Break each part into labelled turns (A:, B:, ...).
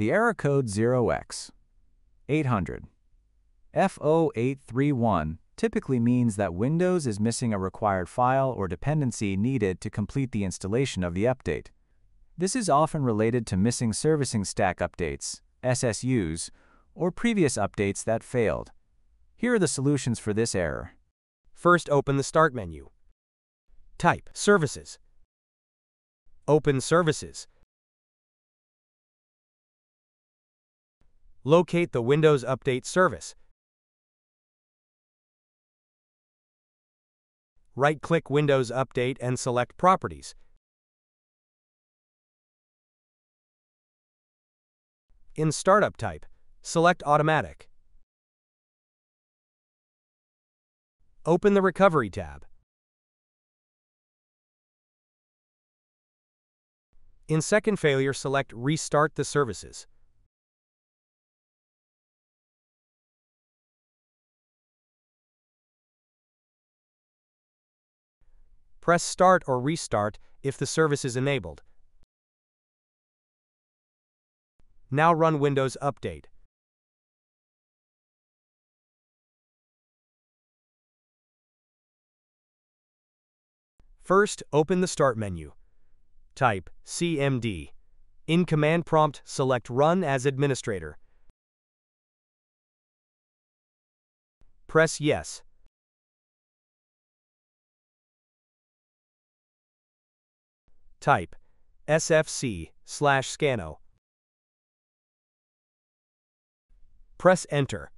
A: The error code 0x 800 F0831 typically means that Windows is missing a required file or dependency needed to complete the installation of the update. This is often related to missing servicing stack updates, SSUs, or previous updates that failed. Here are the solutions for this error.
B: First, open the Start menu. Type Services. Open Services. Locate the Windows Update service. Right-click Windows Update and select Properties. In Startup Type, select Automatic. Open the Recovery tab. In second failure, select Restart the services. Press Start or Restart if the service is enabled. Now run Windows Update. First, open the Start menu. Type CMD. In Command Prompt, select Run as Administrator. Press Yes. Type sfc slash scannow. Press Enter.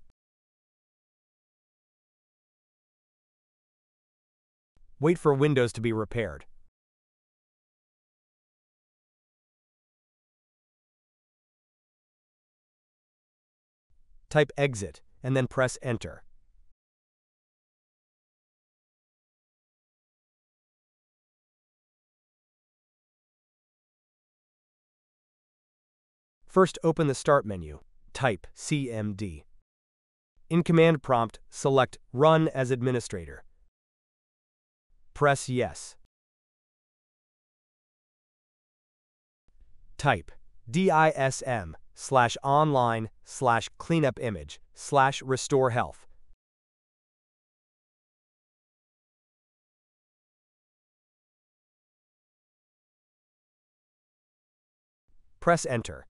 B: Wait for Windows to be repaired. Type exit, and then press Enter. First, open the Start menu. Type CMD. In Command Prompt, select Run as Administrator. Press Yes. Type DISM slash online slash cleanup image slash restore health. Press Enter.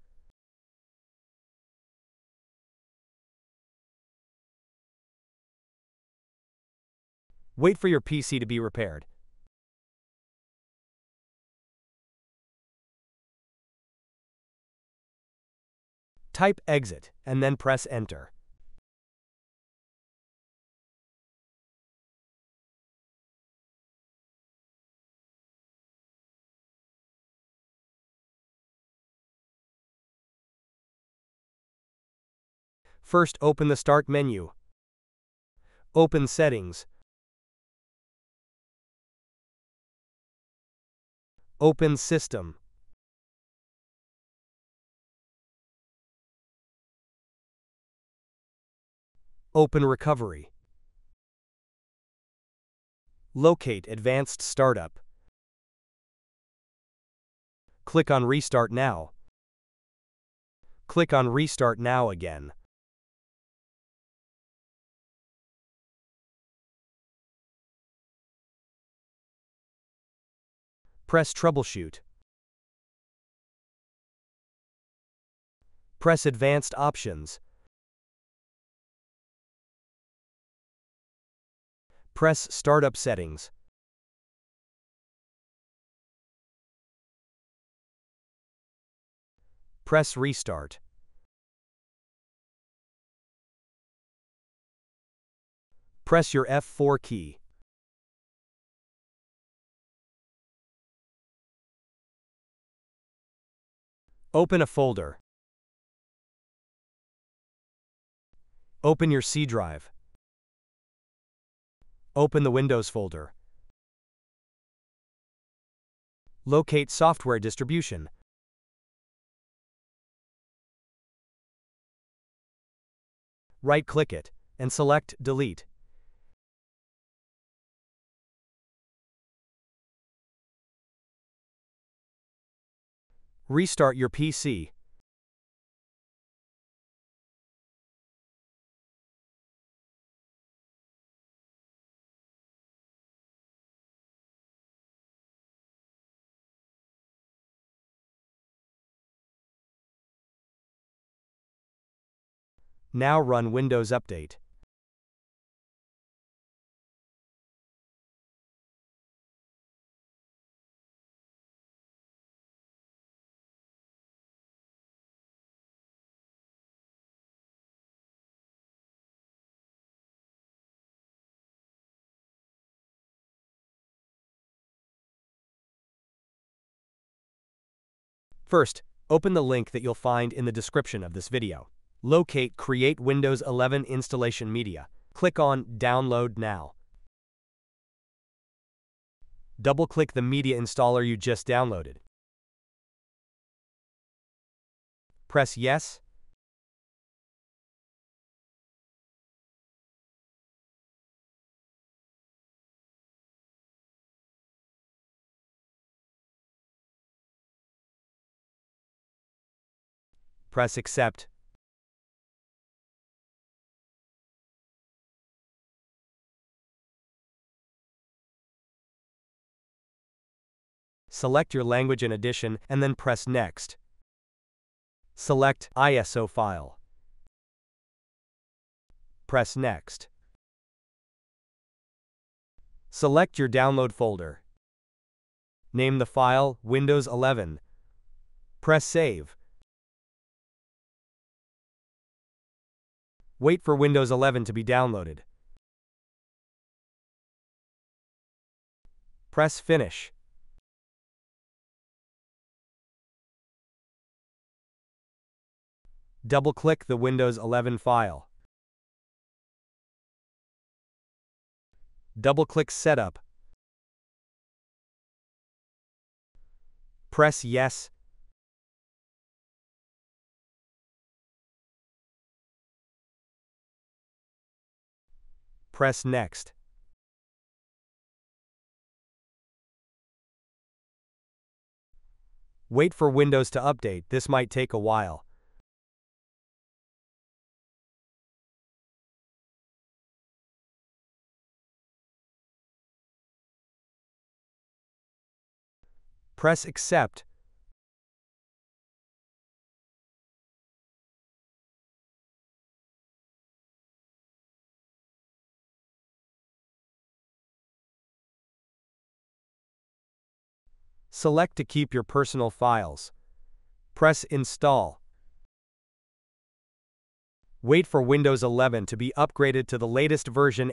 B: Wait for your PC to be repaired. Type exit and then press enter. First open the Start menu. Open Settings. Open System. Open Recovery. Locate Advanced Startup. Click on Restart Now. Click on Restart Now again. Press Troubleshoot. Press Advanced Options. Press Startup Settings. Press Restart. Press your F4 key. Open a folder. Open your C drive. Open the Windows folder. Locate software distribution. Right-click it and select Delete. Restart your PC. Now run Windows Update. First, open the link that you'll find in the description of this video. Locate Create Windows 11 Installation Media. Click on Download Now. Double-click the media installer you just downloaded. Press Yes. Press Accept. Select your language in Edition and then press Next. Select ISO file. Press Next. Select your download folder. Name the file Windows 11. Press Save. Wait for Windows 11 to be downloaded. Press Finish. Double-click the Windows 11 file. Double-click Setup. Press Yes Press Next. Wait for Windows to update, this might take a while. Press Accept Select to keep your personal files. Press Install. Wait for Windows 11 to be upgraded to the latest version